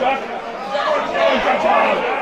Jack! Jack! Jack!